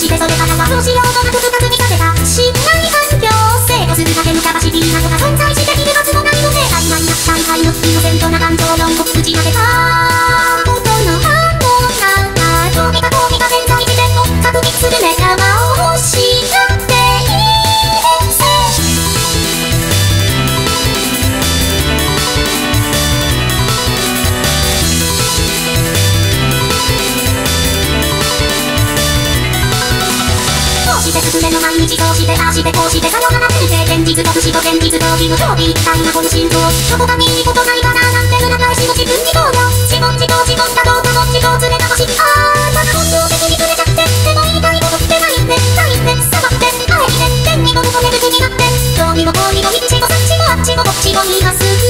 してそれからどうしよう。娘の毎日こうしてああしてこうしてさよなら人生現実と不死と現実と義務と一旦のこの心臓どこか見いことないかななんて裏返しを自分にどうぞ自問自答自問だどうかも自己連れたしああただ本能的にくれちゃってでも言いたいことってないんでないんでさばってあえて天にも求め口になってどうにもこうにもみっもさっちもあっちもこっちも言います